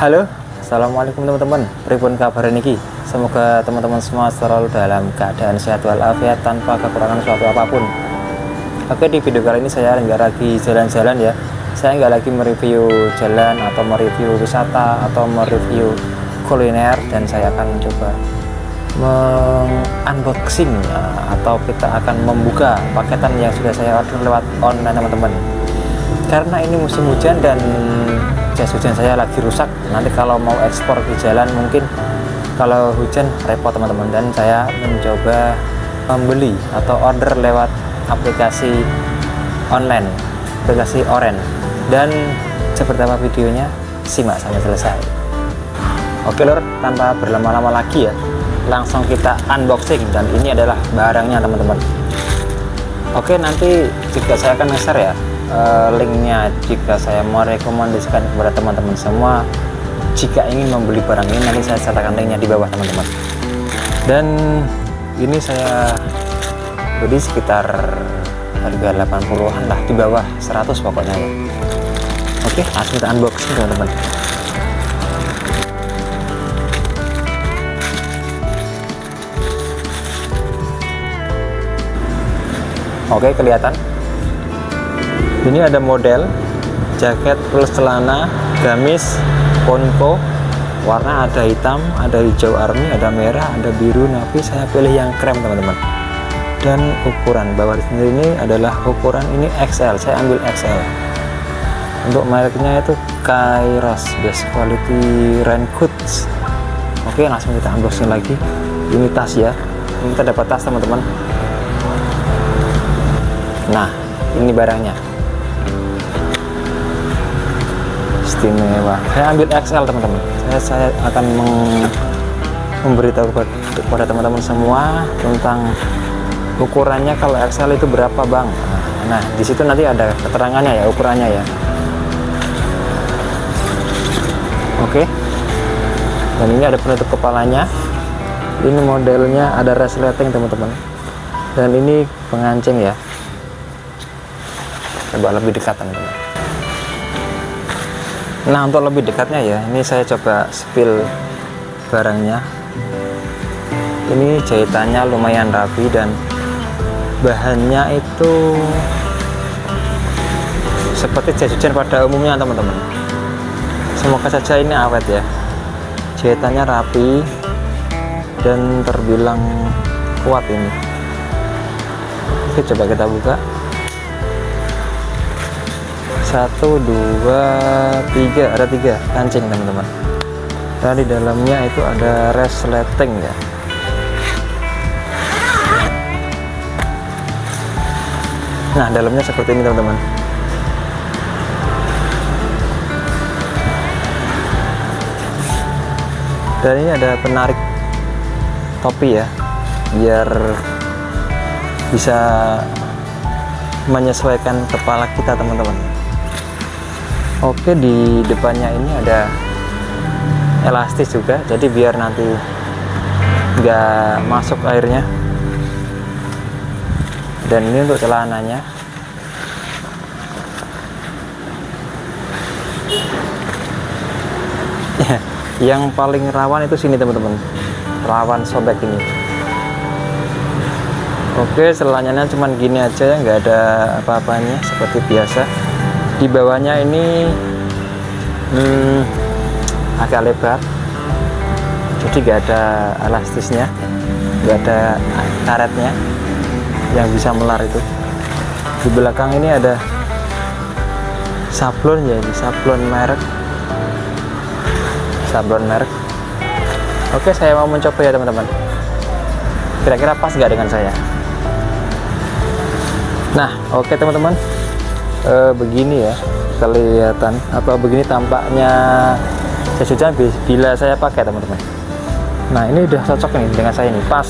Halo, Assalamualaikum teman-teman. Pripun kabar niki? Semoga teman-teman semua selalu dalam keadaan sehat walafiat tanpa kekurangan suatu apa pun. Oke di video kali ini saya nggak lagi jalan-jalan ya. Saya nggak lagi mereview jalan atau mereview wisata atau mereview kuliner Dan saya akan coba mengunboxing atau kita akan membuka paketan yang sudah saya order lewat online teman-teman. Karena ini musim hujan dan jas hujan saya lagi rusak. Nanti kalau mau ekspor ke jalan mungkin kalau hujan repot teman-teman. Dan saya mencoba membeli atau order lewat aplikasi online aplikasi Oren. Dan seperti apa videonya? Simak sampai selesai. Oke lor tanpa berlama-lama lagi ya langsung kita unboxing. Dan ini adalah barangnya teman-teman. Oke nanti juga saya akan nge-share ya uh, linknya jika saya mau rekomendasikan kepada teman-teman semua jika ingin membeli barang ini nanti saya sertakan linknya di bawah teman-teman. Dan ini saya beli sekitar harga 80-an lah di bawah 100 pokoknya ya. Oke langsung kita unboxing teman-teman. Oke kelihatan ini ada model jaket plus celana gamis konko warna ada hitam ada hijau army ada merah ada biru. Navy saya pilih yang krem teman-teman. Dan ukuran bawah sendiri ini adalah ukuran ini XL saya ambil XL untuk mereknya itu Kairos best quality raincoats oke langsung kita unboxing lagi. Ini tas ya. Ini kita dapat tas teman-teman. Nah ini barangnya istimewa. Saya ambil XL teman-teman. Saya, saya akan meng, memberitahu kepada teman-teman semua tentang ukurannya kalau XL itu berapa bang. Nah, di situ nanti ada keterangannya ya ukurannya ya. Oke. Dan ini ada penutup kepalanya. Ini modelnya ada resleting teman-teman. Dan ini pengancing ya. Coba lebih dekat teman-teman nah untuk lebih dekatnya ya ini saya coba spill barangnya. Ini jahitannya lumayan rapi dan bahannya itu seperti jas pada umumnya teman-teman. Semoga saja ini awet ya. Jahitannya rapi dan terbilang kuat ini. Oke coba kita buka satu dua tiga. Ada tiga kancing teman-teman. Dan di dalamnya itu ada resleting ya. Nah dalamnya seperti ini teman-teman. Dan ini ada penarik topi ya biar bisa menyesuaikan kepala kita teman-teman oke di depannya ini ada elastis juga jadi biar nanti nggak masuk airnya. Dan ini untuk celananya. Yang paling rawan itu sini teman-teman. Rawan sobek ini. Oke selanjutnya cuman gini aja ya nggak ada apa-apanya seperti biasa di bawahnya ini hmm, agak lebar. Jadi nggak ada elastisnya nggak ada karetnya yang bisa melar itu. Di belakang ini ada sablon ya ini sablon merek. Sablon merek. Oke saya mau mencoba ya teman-teman. Kira-kira pas nggak dengan saya? Nah oke teman-teman e, begini ya kelihatan. Apa begini tampaknya jas hujan bila saya pakai teman-teman? Nah ini udah cocok nih dengan saya ini. Pas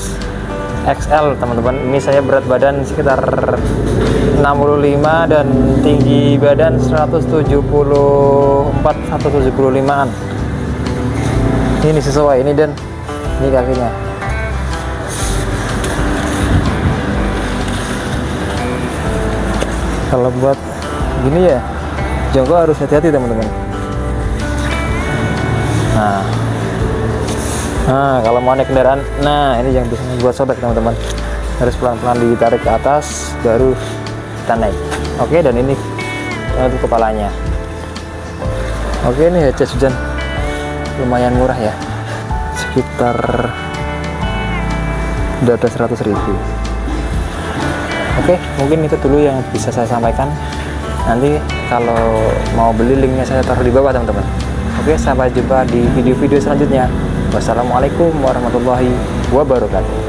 XL teman-teman. Ini saya berat badan sekitar 65 dan tinggi badan 174 175an ini sesuai ini dan ini kakinya. Kalau buat gini ya jongkok harus hati-hati teman-teman. Nah. Nah kalau mau naik kendaraan nah ini yang bisa buat sobek teman-teman. Harus pelan-pelan ditarik ke atas baru kita naik. Oke dan ini untuk kepalanya. Oke ini jas hujan lumayan murah ya. Sekitar 1200 ribu. Oke mungkin itu dulu yang bisa saya sampaikan nanti kalau mau beli linknya saya taruh di bawah teman-teman. Oke sampai jumpa di video-video selanjutnya. Wassalamualaikum warahmatullahi wabarakatuh